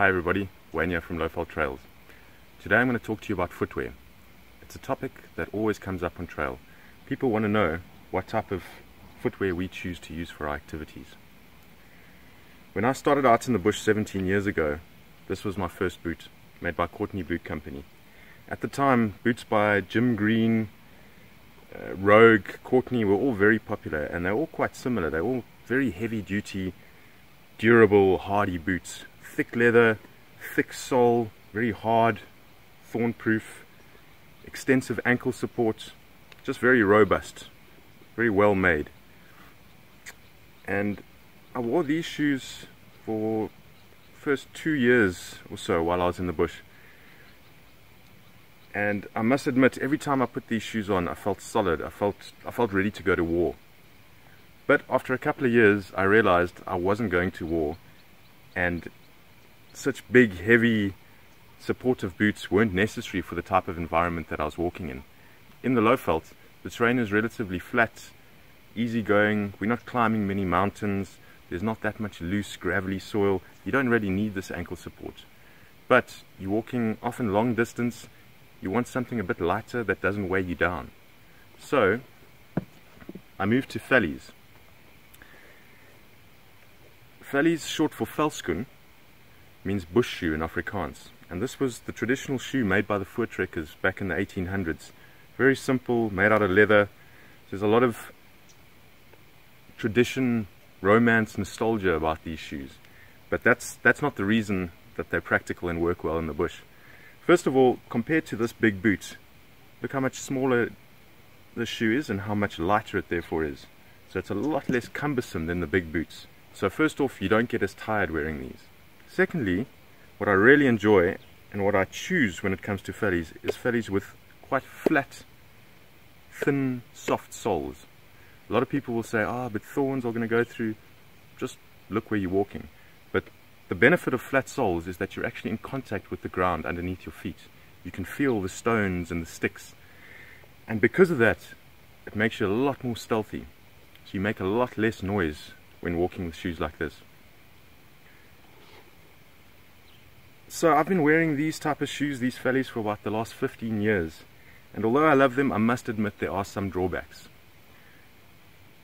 Hi everybody, Wayne here from Lowveld Trails. Today I'm going to talk to you about footwear. It's a topic that always comes up on trail. People want to know what type of footwear we choose to use for our activities. When I started out in the bush 17 years ago, this was my first boot, made by Courteney Boot Company. At the time, boots by Jim Green, uh, Rogue, Courteney were all very popular and they're all quite similar. They're all very heavy duty, durable, hardy boots. Thick leather, thick sole, very hard, thorn proof, extensive ankle support, just very robust, very well made. And I wore these shoes for first two years or so while I was in the bush. And I must admit, every time I put these shoes on, I felt solid. I felt I felt ready to go to war. But after a couple of years, I realized I wasn't going to war, and such big, heavy, supportive boots weren't necessary for the type of environment that I was walking in. In the low Lowveld, the terrain is relatively flat, easy going. We're not climbing many mountains. There's not that much loose, gravelly soil. You don't really need this ankle support. But you're walking often long distance. You want something a bit lighter that doesn't weigh you down. So, I moved to Vellies. Vellies, short for Veldskoen, means bush shoe in Afrikaans. And this was the traditional shoe made by the voortrekkers back in the 1800s. Very simple, made out of leather. There's a lot of tradition romance, nostalgia about these shoes. But that's, that's not the reason that they're practical and work well in the bush. First of all, compared to this big boot, look how much smaller the shoe is and how much lighter it therefore is. So it's a lot less cumbersome than the big boots. So first off, you don't get as tired wearing these. Secondly, what I really enjoy and what I choose when it comes to Vellies is Vellies with quite flat, thin, soft soles. A lot of people will say, ah, oh, but thorns are going to go through. Just look where you're walking. But the benefit of flat soles is that you're actually in contact with the ground underneath your feet. You can feel the stones and the sticks. And because of that, it makes you a lot more stealthy. So you make a lot less noise when walking with shoes like this. So I've been wearing these type of shoes, these Vellies, for about the last 15 years. And although I love them, I must admit there are some drawbacks.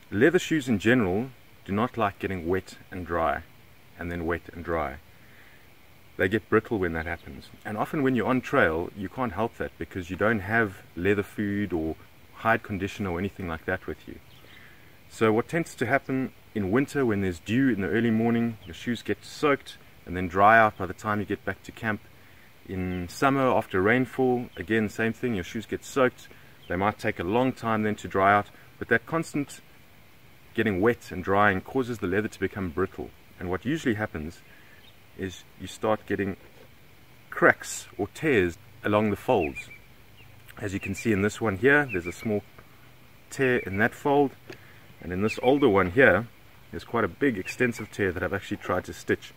Leather shoes in general do not like getting wet and dry, and then wet and dry. They get brittle when that happens. And often when you're on trail, you can't help that because you don't have leather food or hide conditioner or anything like that with you. So what tends to happen in winter when there's dew in the early morning, your shoes get soaked and then dry out by the time you get back to camp. In summer after rainfall, again same thing, your shoes get soaked. They might take a long time then to dry out, but that constant getting wet and drying causes the leather to become brittle. And what usually happens is you start getting cracks or tears along the folds. As you can see in this one here, there's a small tear in that fold. And in this older one here, there's quite a big extensive tear that I've actually tried to stitch.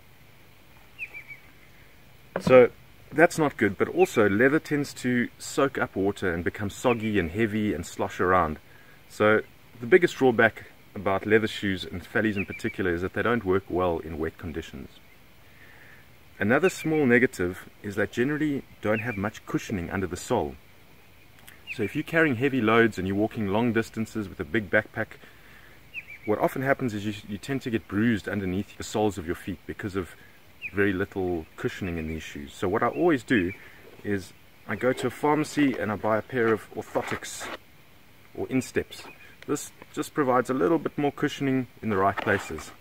So that's not good, but also leather tends to soak up water and become soggy and heavy and slosh around. So the biggest drawback about leather shoes and Vellies in particular is that they don't work well in wet conditions. Another small negative is that generally don't have much cushioning under the sole. So if you're carrying heavy loads and you're walking long distances with a big backpack, what often happens is you, you tend to get bruised underneath the soles of your feet because of very little cushioning in these shoes. So what I always do is I go to a pharmacy and I buy a pair of orthotics or insteps this just provides a little bit more cushioning in the right places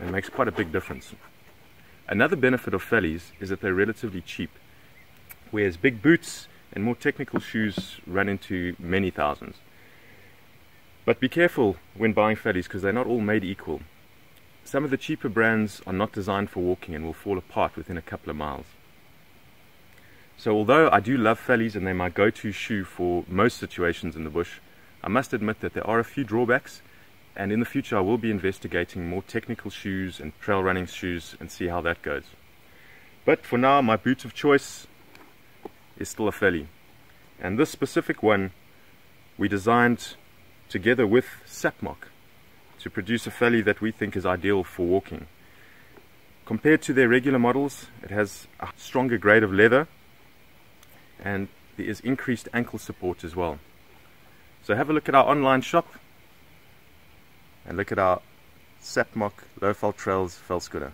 and makes quite a big difference. Another benefit of Vellies is that they're relatively cheap, whereas big boots and more technical shoes run into many thousands. But be careful when buying Vellies because they're not all made equal. Some of the cheaper brands are not designed for walking and will fall apart within a couple of miles. So although I do love vellies and they're my go-to shoe for most situations in the bush, I must admit that there are a few drawbacks and in the future I will be investigating more technical shoes and trail running shoes and see how that goes. But for now my boot of choice is still a Vellie. And this specific one we designed together with Sapmock to produce a Vellie that we think is ideal for walking. Compared to their regular models, it has a stronger grade of leather and there is increased ankle support as well. So have a look at our online shop and look at our Sapmock Lowveld Trails veldskoen.